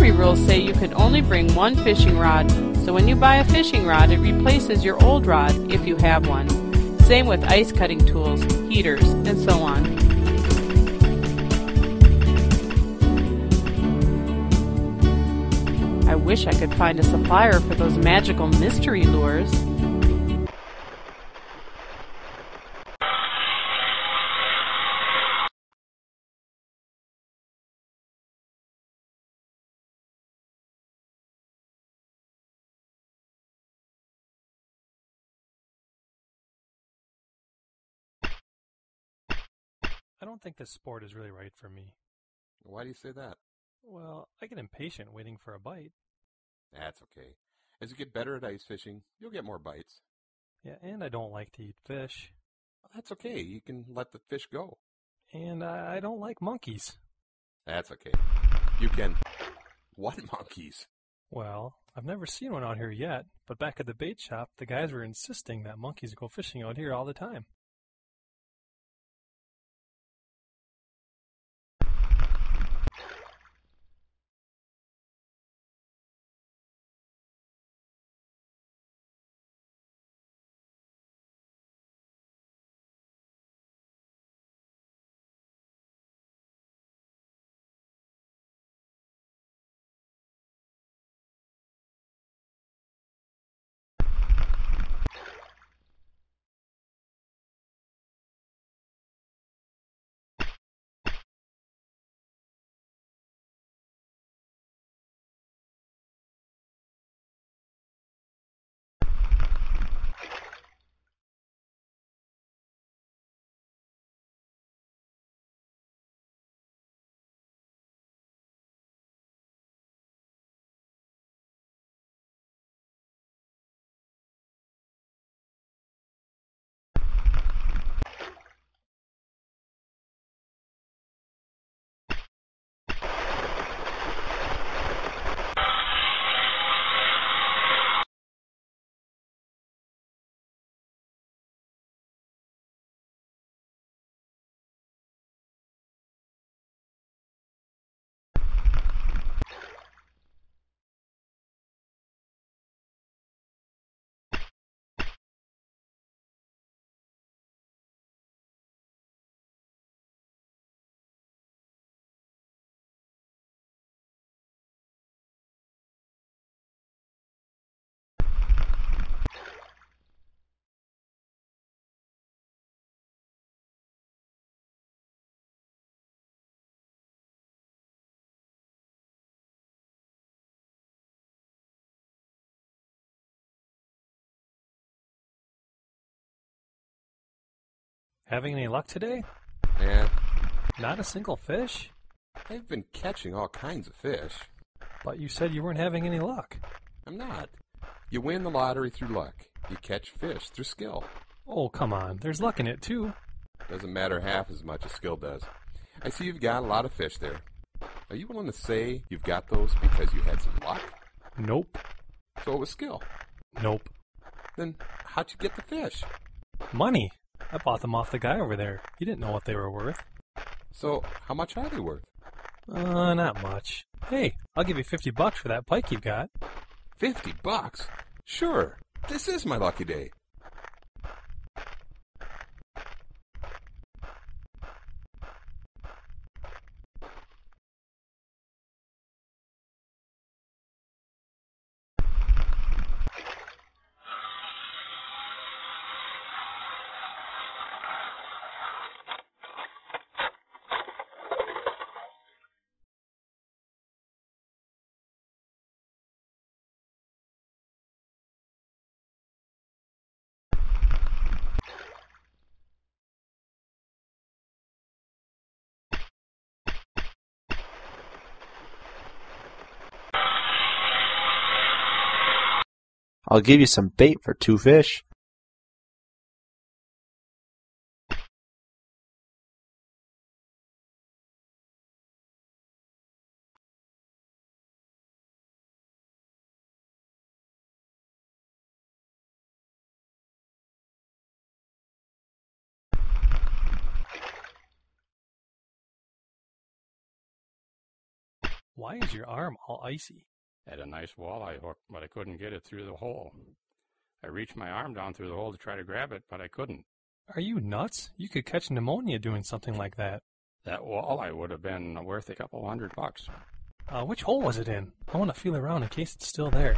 Fishery rules say you can only bring one fishing rod, so when you buy a fishing rod, it replaces your old rod if you have one. Same with ice cutting tools, heaters, and so on. I wish I could find a supplier for those magical mystery lures. I don't think this sport is really right for me. Why do you say that? Well, I get impatient waiting for a bite. That's okay. As you get better at ice fishing, you'll get more bites. Yeah, and I don't like to eat fish. That's okay. You can let the fish go. And I, I don't like monkeys. That's okay. You can. What monkeys? Well, I've never seen one out here yet, but back at the bait shop, the guys were insisting that monkeys go fishing out here all the time. Having any luck today? Yeah, Not a single fish? I've been catching all kinds of fish. But you said you weren't having any luck. I'm not. You win the lottery through luck. You catch fish through skill. Oh, come on. There's luck in it, too. Doesn't matter half as much as skill does. I see you've got a lot of fish there. Are you willing to say you've got those because you had some luck? Nope. So it was skill. Nope. Then how'd you get the fish? Money. I bought them off the guy over there. He didn't know what they were worth. So how much are they worth? Uh, not much. Hey, I'll give you 50 bucks for that pike you've got. Fifty bucks? Sure. This is my lucky day. I'll give you some bait for two fish. Why is your arm all icy? Had a nice walleye hook, but I couldn't get it through the hole. I reached my arm down through the hole to try to grab it, but I couldn't. Are you nuts? You could catch pneumonia doing something like that. That walleye would have been worth a couple hundred bucks. Uh, which hole was it in? I want to feel around in case it's still there.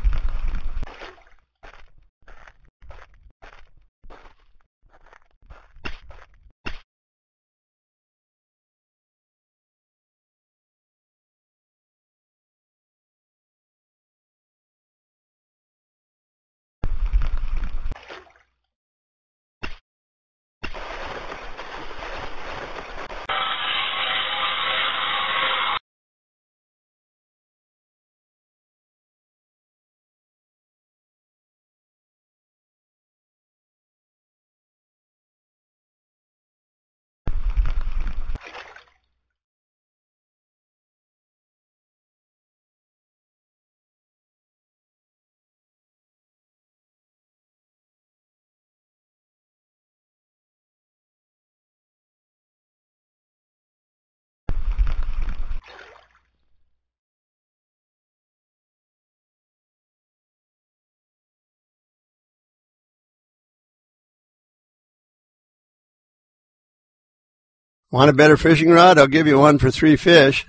Want a better fishing rod? I'll give you one for three fish.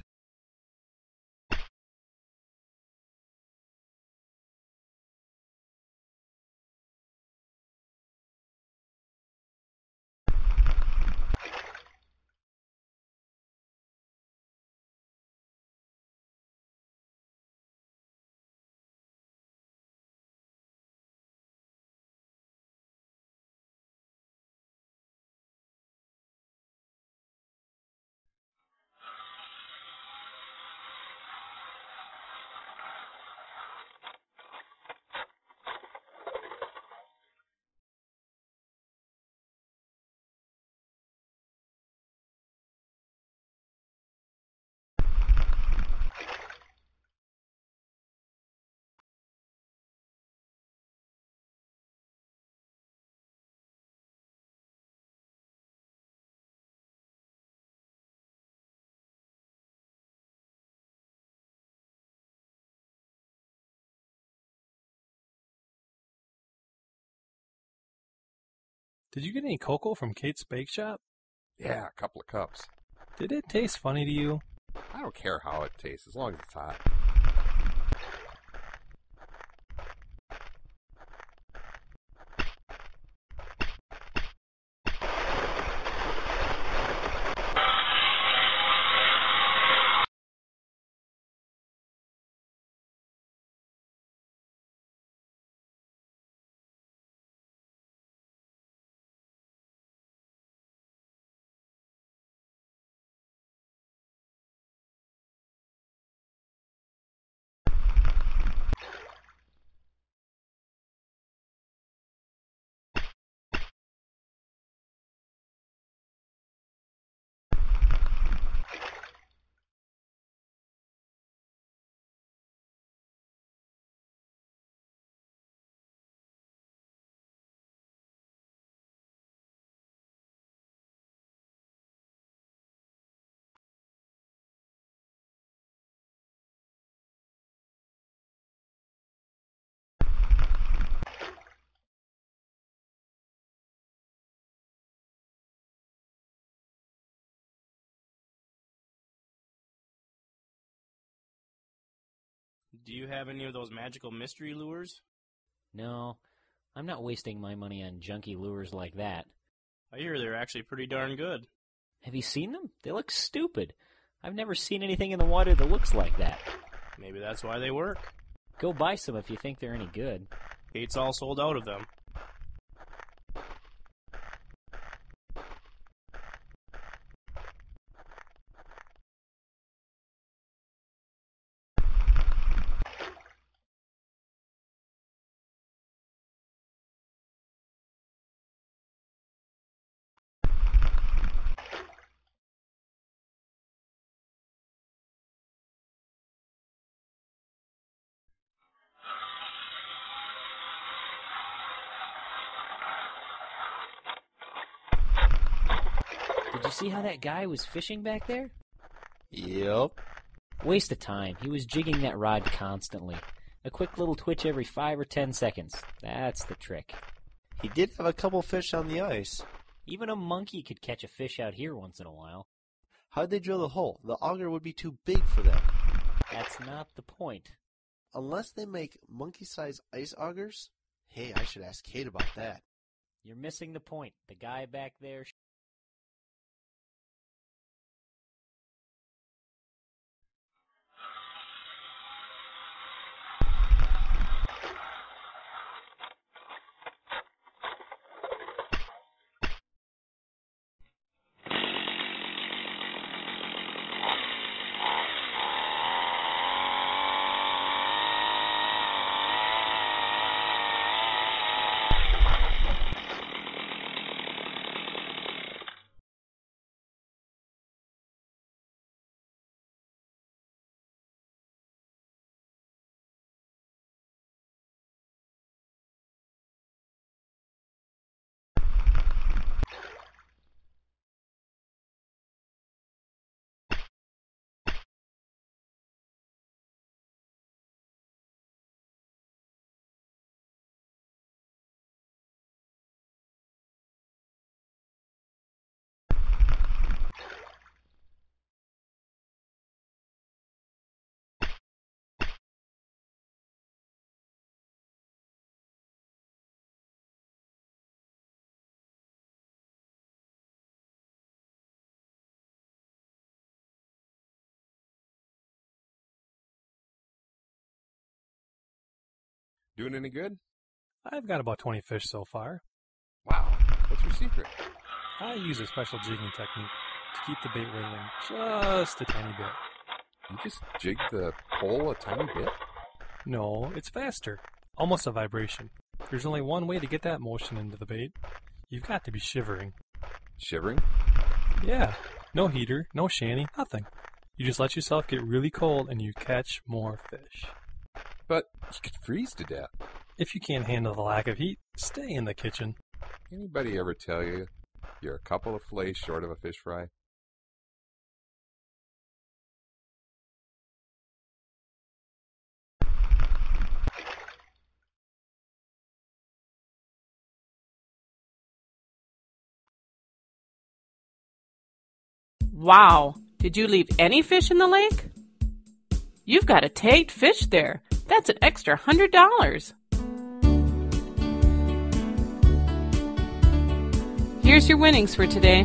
Did you get any cocoa from Kate's Bake Shop? Yeah, a couple of cups. Did it taste funny to you? I don't care how it tastes as long as it's hot. Do you have any of those magical mystery lures? No, I'm not wasting my money on junky lures like that. I hear they're actually pretty darn good. Have you seen them? They look stupid. I've never seen anything in the water that looks like that. Maybe that's why they work. Go buy some if you think they're any good. Kate's all sold out of them. Did you see how that guy was fishing back there? Yep. Waste of time. He was jigging that rod constantly. A quick little twitch every five or ten seconds. That's the trick. He did have a couple fish on the ice. Even a monkey could catch a fish out here once in a while. How'd they drill the hole? The auger would be too big for them. That's not the point. Unless they make monkey-sized ice augers? Hey, I should ask Kate about that. You're missing the point. The guy back there. Doing any good? I've got about 20 fish so far. Wow. What's your secret? I use a special jigging technique to keep the bait wiggling just a tiny bit. You just jig the pole a tiny bit? No, it's faster. Almost a vibration. There's only one way to get that motion into the bait. You've got to be shivering. Shivering? Yeah. No heater, no shanty, nothing. You just let yourself get really cold and you catch more fish. But you could freeze to death. If you can't handle the lack of heat, stay in the kitchen. Anybody ever tell you you're a couple of fillets short of a fish fry? Wow, did you leave any fish in the lake? You've got a tagged fish there. That's an extra hundred dollars. Here's your winnings for today.